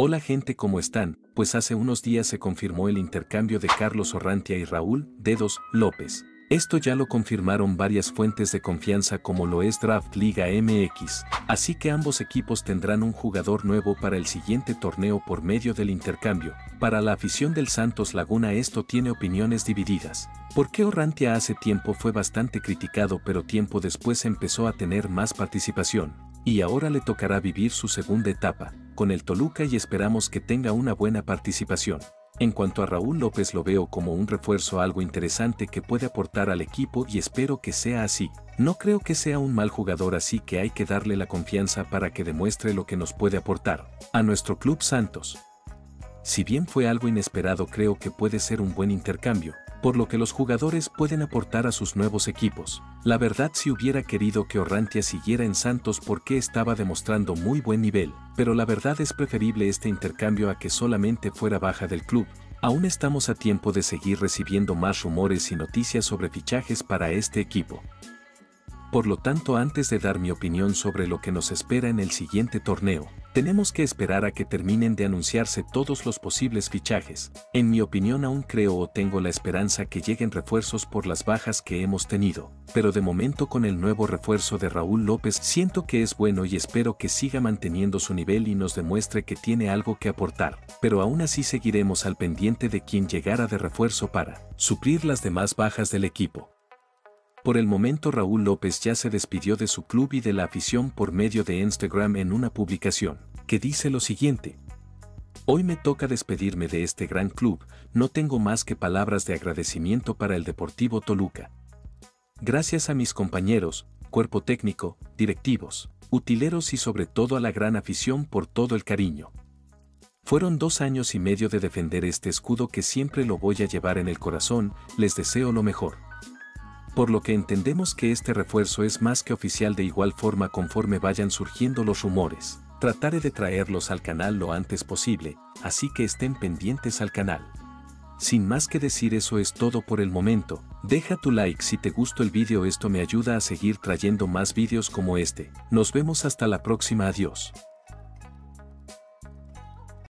Hola gente ¿cómo están? Pues hace unos días se confirmó el intercambio de Carlos Orrantia y Raúl Dedos López. Esto ya lo confirmaron varias fuentes de confianza como lo es Draft Liga MX, así que ambos equipos tendrán un jugador nuevo para el siguiente torneo por medio del intercambio. Para la afición del Santos Laguna esto tiene opiniones divididas. Porque Orrantia hace tiempo fue bastante criticado pero tiempo después empezó a tener más participación, y ahora le tocará vivir su segunda etapa, con el Toluca y esperamos que tenga una buena participación. En cuanto a Raúl López lo veo como un refuerzo algo interesante que puede aportar al equipo y espero que sea así. No creo que sea un mal jugador así que hay que darle la confianza para que demuestre lo que nos puede aportar. A nuestro club Santos. Si bien fue algo inesperado creo que puede ser un buen intercambio, por lo que los jugadores pueden aportar a sus nuevos equipos. La verdad si hubiera querido que Orrantia siguiera en Santos porque estaba demostrando muy buen nivel, pero la verdad es preferible este intercambio a que solamente fuera baja del club. Aún estamos a tiempo de seguir recibiendo más rumores y noticias sobre fichajes para este equipo. Por lo tanto, antes de dar mi opinión sobre lo que nos espera en el siguiente torneo, tenemos que esperar a que terminen de anunciarse todos los posibles fichajes. En mi opinión aún creo o tengo la esperanza que lleguen refuerzos por las bajas que hemos tenido, pero de momento con el nuevo refuerzo de Raúl López siento que es bueno y espero que siga manteniendo su nivel y nos demuestre que tiene algo que aportar, pero aún así seguiremos al pendiente de quien llegara de refuerzo para suplir las demás bajas del equipo. Por el momento Raúl López ya se despidió de su club y de la afición por medio de Instagram en una publicación, que dice lo siguiente. Hoy me toca despedirme de este gran club, no tengo más que palabras de agradecimiento para el Deportivo Toluca. Gracias a mis compañeros, cuerpo técnico, directivos, utileros y sobre todo a la gran afición por todo el cariño. Fueron dos años y medio de defender este escudo que siempre lo voy a llevar en el corazón, les deseo lo mejor por lo que entendemos que este refuerzo es más que oficial de igual forma conforme vayan surgiendo los rumores. Trataré de traerlos al canal lo antes posible, así que estén pendientes al canal. Sin más que decir eso es todo por el momento, deja tu like si te gustó el vídeo esto me ayuda a seguir trayendo más vídeos como este, nos vemos hasta la próxima adiós.